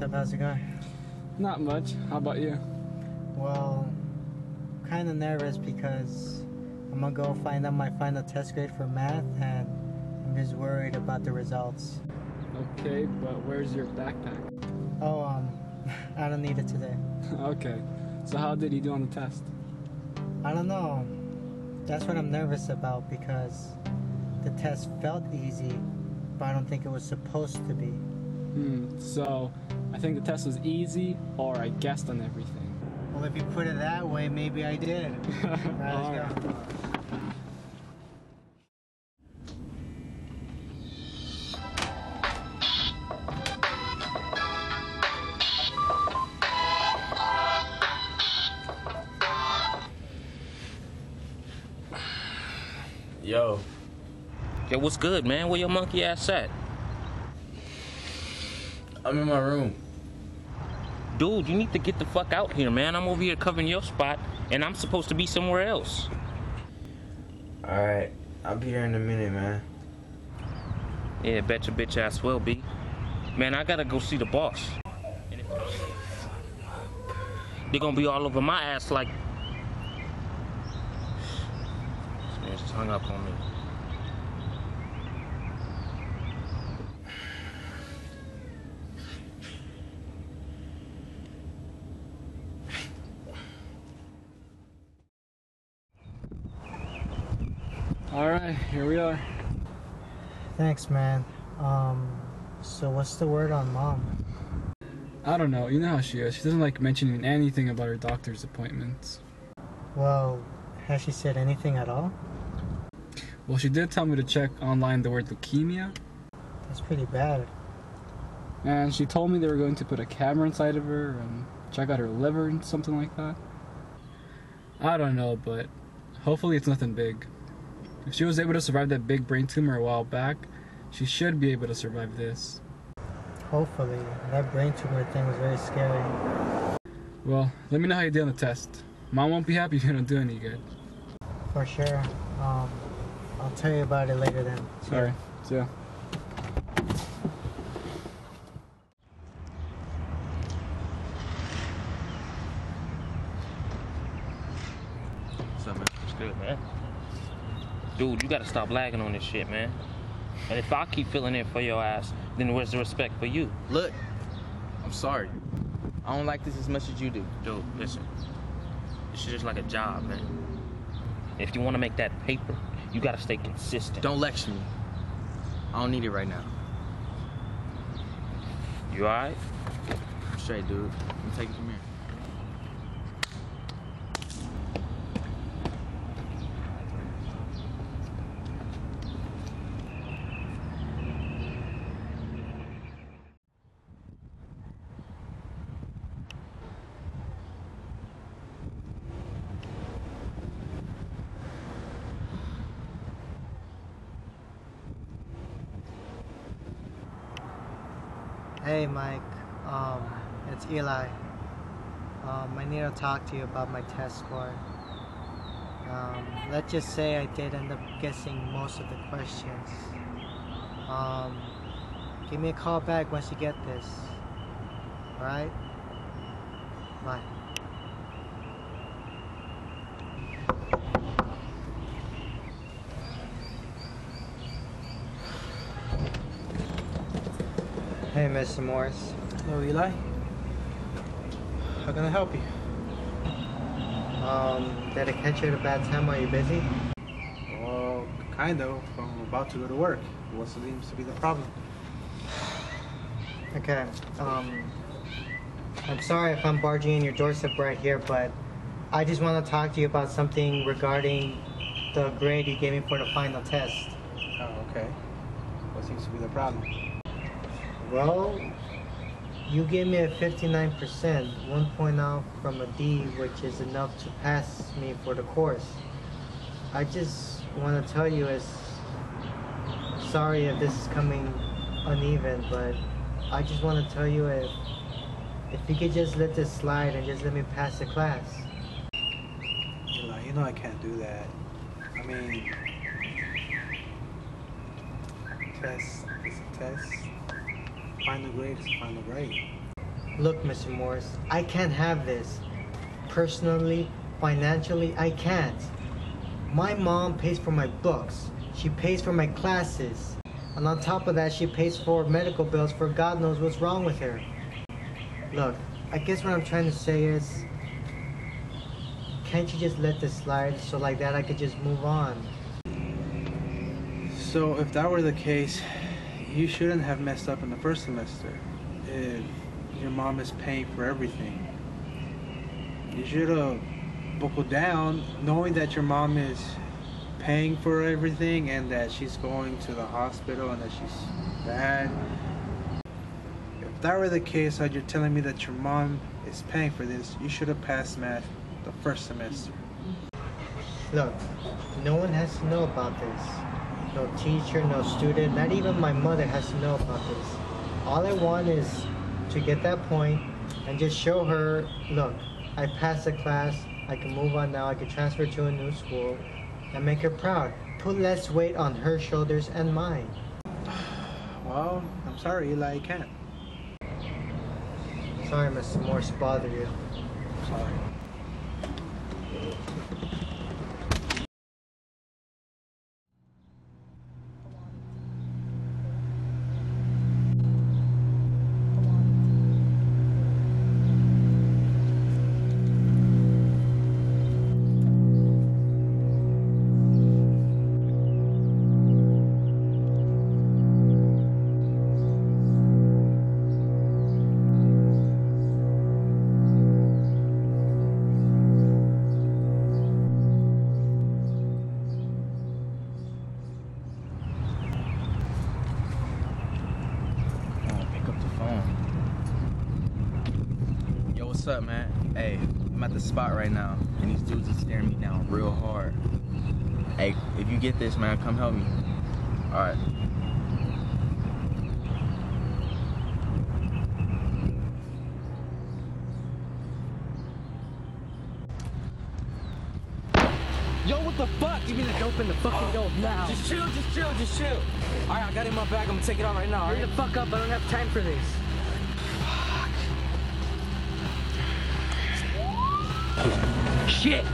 what's up? How's it going? Not much. How about you? Well, kind of nervous because I'm gonna go find out my final test grade for math, and I'm just worried about the results. Okay, but where's your backpack? Oh, um, I don't need it today. okay. So how did you do on the test? I don't know. That's what I'm nervous about because the test felt easy, but I don't think it was supposed to be. Hmm. So I think the test was easy, or I guessed on everything. Well, if you put it that way, maybe I did. All right, let's go. Yo, Yo, what's good, man? Where your monkey ass at? I'm in my room. Dude, you need to get the fuck out here, man. I'm over here covering your spot, and I'm supposed to be somewhere else. Alright, I'll be here in a minute, man. Yeah, bet your bitch ass will be. Man, I gotta go see the boss. They're gonna be all over my ass like. This man just hung up on me. All right, here we are. Thanks, man. Um, so what's the word on mom? I don't know. You know how she is. She doesn't like mentioning anything about her doctor's appointments. Well, has she said anything at all? Well, she did tell me to check online the word leukemia, That's pretty bad. and she told me they were going to put a camera inside of her and check out her liver and something like that. I don't know, but hopefully it's nothing big. If she was able to survive that big brain tumor a while back, she should be able to survive this. Hopefully. That brain tumor thing was very scary. Well, let me know how you did on the test. Mom won't be happy if you don't do any good. For sure. Um, I'll tell you about it later then. Sorry. See ya. Sorry. So. What's up, man? What's good, man? Dude, you gotta stop lagging on this shit, man. And if I keep filling in for your ass, then where's the respect for you? Look, I'm sorry. I don't like this as much as you do. Dude, listen. This shit is like a job, man. If you wanna make that paper, you gotta stay consistent. Don't lecture me. I don't need it right now. You alright? I'm straight, dude. I'm taking it from here. Hey, Mike. Um, it's Eli. Um, I need to talk to you about my test score. Um, let's just say I did end up guessing most of the questions. Um, give me a call back once you get this. Alright? Bye. Hey, Mr. Morris. Hello, Eli. How can I help you? Um, did I catch you at a bad time? Are you busy? Well, kind of. I'm about to go to work. What seems to be the problem? Okay. Um, I'm sorry if I'm barging in your doorstep right here, but I just want to talk to you about something regarding the grade you gave me for the final test. Oh, okay. What seems to be the problem? Well, you gave me a 59%, one point off from a D, which is enough to pass me for the course. I just want to tell you is sorry if this is coming uneven, but I just want to tell you if if you could just let this slide and just let me pass the class. Eli, you know I can't do that. I mean, test is a test. Final grade is a final grade. Look, Mr. Morris, I can't have this. Personally, financially, I can't. My mom pays for my books. She pays for my classes. And on top of that, she pays for medical bills for God knows what's wrong with her. Look, I guess what I'm trying to say is can't you just let this slide so like that I could just move on? So if that were the case, you shouldn't have messed up in the first semester. If your mom is paying for everything, you should have buckled down, knowing that your mom is paying for everything and that she's going to the hospital and that she's bad. If that were the case, that you're telling me that your mom is paying for this, you should have passed math the first semester. Look, no one has to know about this. No teacher, no student, not even my mother has to know about this. All I want is to get that point and just show her, look, I passed the class, I can move on now, I can transfer to a new school, and make her proud. Put less weight on her shoulders and mine. Well, I'm sorry, Eli, I can't. Sorry, Mr. Morse, bother you. Sorry. What's up, man? Hey, I'm at the spot right now, and these dudes are staring me down real hard. Hey, if you get this, man, come help me. All right. Yo, what the fuck? Give me the dope in the fucking dope now. Just chill, just chill, just chill. All right, I got it in my bag. I'm gonna take it out right now. Hurry the fuck up. I don't have time for this. Shit.